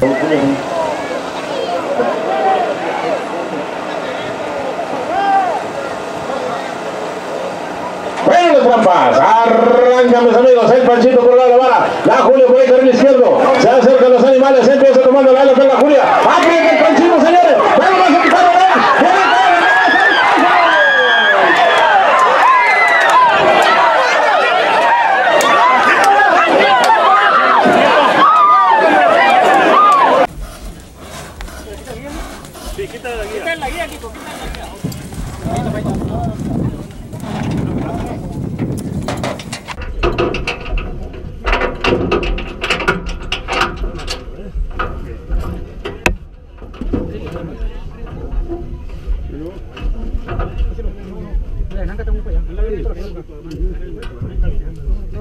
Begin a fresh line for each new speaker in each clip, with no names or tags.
Bueno, los trampas, arrancan mis amigos, el Panchito por la vara, la Julia por el izquierdo, se acercan los animales, empieza tomando la con la Julia, aprieta el Panchito, señores, vamos a quitar
No, no está,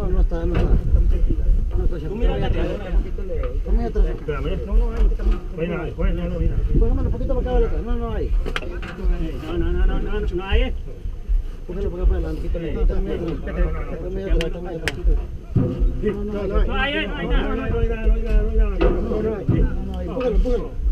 no está. No está. Tú. Tú mira atrás. No, no
no, no,
un poquito para acá. No, no hay.
No, no, no, no, no, no hay.
Acá para adelante. No, está muy atrás. No, no, no.
No no no hay, no no no.
No, no. No hay. Póngalo, póngalo.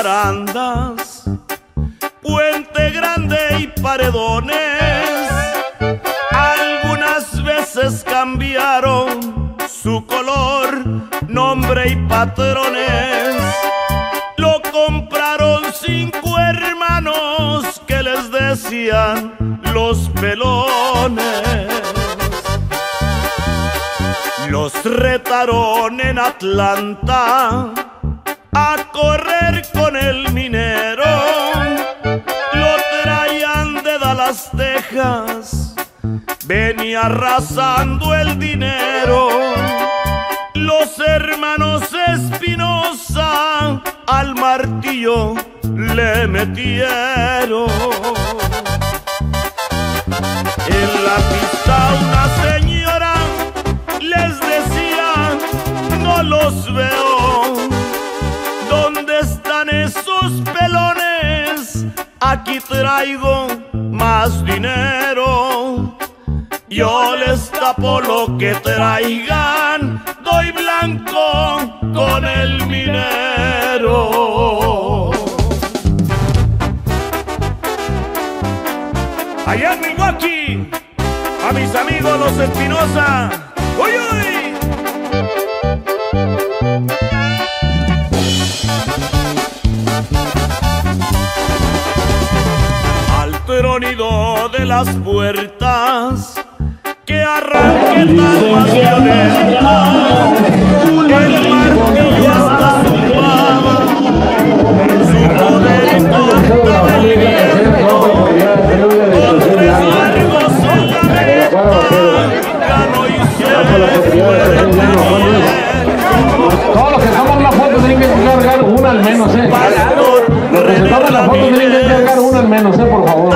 corrieron por arandas, puente grande y paredones. Algunas veces cambiaron su color, nombre y patrones. Lo compraron cinco hermanos que les decían los pelones. Los retaron en Atlanta correr con el minero. Lo traían de Dallas, Texas. Venía arrasando el dinero. Los hermanos Espinosa al martillo le metieron. Traigo más dinero. Yo les tapo lo que traigan, doy blanco con el minero. Allá en Milwaukee, a mis amigos los Espinosa. de las puertas que arranque tan más el la
foto, tienen que uno al menos. Eh, por favor.